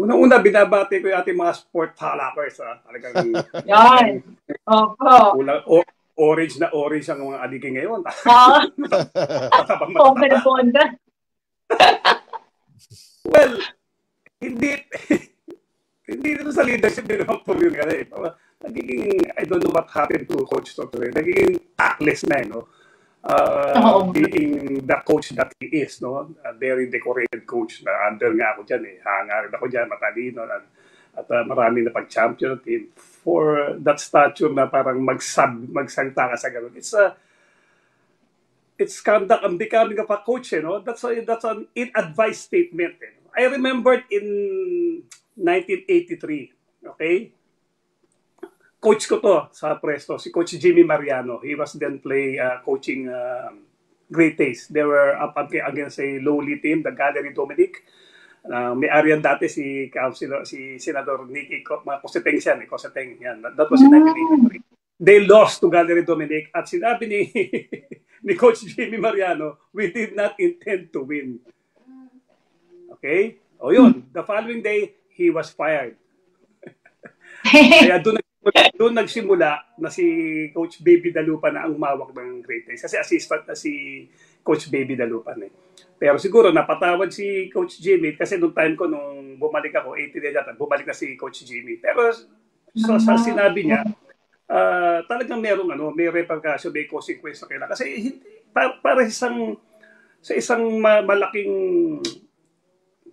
Unang-una, binabati ko yung ating mga sport halakers. Ha? Talagang, Yan. Opo. Ulang, o, orange na orange ang mga aligi ngayon. Ah, na mataba. ponda. Well, hindi, hindi dito sa leadership din naman po yun kasi. Nagiging, I don't know what happened to Coach Toto. eh. Nagiging tactless na, eh, no? Uh, Oo. being the coach that he is, no? A very decorated coach na under nga ako dyan, eh. Hanga rin ako dyan, matalino. At, at uh, marami na pag-champion team. For that stature na parang magsab, magsalta ka sa ganun. It's a, it's conduct and becoming of a coach, you know. That's a, that's an in-advice statement. Eh. I remembered in 1983, okay? Coach ko to sa Presto, si Coach Jimmy Mariano. He was then play uh, coaching uh, Great Taste. They were up ag- against a lowly team, the Gallery Dominic. Uh, may arian dati si Councilor, si Senador Nicky Coseteng siya, eh, Coseteng. Yan. That was in 1983. They lost to Gallery Dominic at sinabi ni ni Coach Jimmy Mariano, we did not intend to win. Okay? O yun, the following day, he was fired. Kaya doon doon nagsimula na si Coach Baby Dalupan na ang umawak ng Great Taste. Kasi assistant na si Coach Baby Dalupan eh. Pero siguro napatawad si Coach Jimmy kasi nung time ko nung bumalik ako, 80 days yata, bumalik na si Coach Jimmy. Pero sa, sa sinabi niya, ah, talagang merong ano, may repercussion, may consequence na kailangan. Kasi hindi, para, para isang sa isang ma- malaking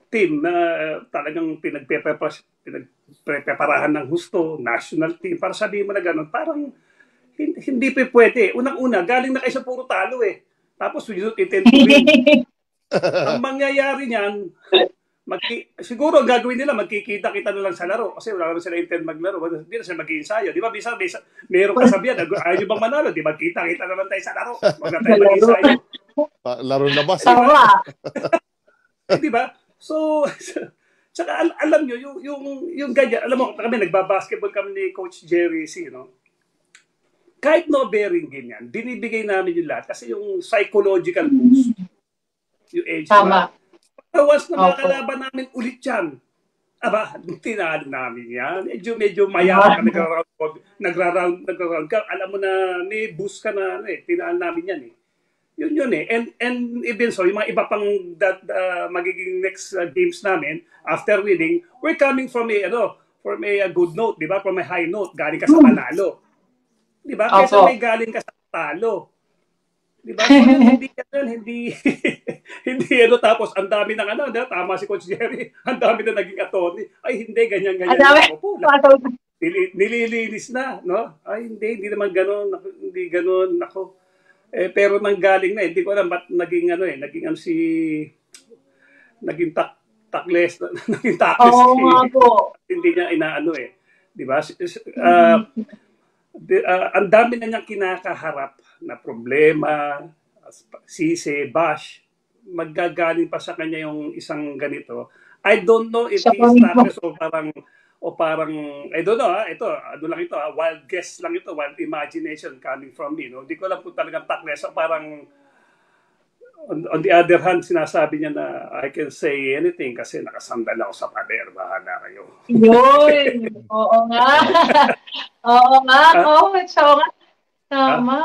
team na uh, talagang pinagpeprepara pinagpreparahan ng husto, national team, para sabihin mo na gano'n, parang hindi, hindi pa pwede. Unang-una, galing na kayo sa puro talo eh. Tapos we don't intend to win. Ang mangyayari niyan, magki, siguro ang gagawin nila, magkikita-kita na lang sa laro. Kasi wala naman sila intend maglaro. Hindi na sila mag-iinsayo. Di ba? Bisa, bisa, mayroong kasabihan, ayaw nyo bang manalo? Di magkita-kita na lang tayo sa laro. Huwag na tayo mag-iinsayo. Pa- Laro labas. Tama. Eh, di ba? So, tsaka al- alam nyo, yung, yung, yung ganyan, alam mo, kami, nagbabasketball kami ni Coach Jerry C, no? Kahit no bearing game yan, binibigay namin yung lahat kasi yung psychological boost, yung edge. Tama. Once na Opo. makalaban namin ulit yan, aba, tinalo namin yan. Medyo, medyo mayaman ka, nagra-round, nagra-round, nagra-round ka. Alam mo na, may boost ka na, ano eh, tinalo namin yan eh. Yun yun eh. And, and even so, yung mga iba pang that, uh, magiging next uh, games namin, after winning, we're coming from a, ano, from a, uh, good note, di ba? From a high note, galing ka sa panalo. Di ba? Kesa may galing ka sa talo. Di ba? Hindi ganun, hindi, hindi ano, tapos ang dami ng ano, di ba? tama si Coach Jerry, ang dami na naging attorney. Ay, hindi, ganyan, ganyan. Ang dami. Nililinis na, no? Ay, hindi, hindi naman ganun, hindi ganun, nako. Eh, pero nanggaling na, eh. hindi ko alam ba't naging ano eh, naging ano si, naging tak, takles, naging takles Oo si, nga po. hindi niya inaano eh. Di ba? Ah, di- ah, ang dami na niyang kinakaharap na problema, sisi, bash, maggagaling pa sa kanya yung isang ganito. I don't know if Siya he is pa rin po. takles o parang o parang I don't know ha, ito ano lang ito ha, wild guess lang ito wild imagination coming from me no hindi ko alam kung talagang takles o parang on, on the other hand sinasabi niya na I can say anything kasi nakasandal ako sa pader bahala kayo Yun. Oo nga. Oo nga, Ah. Oo nga. Tama.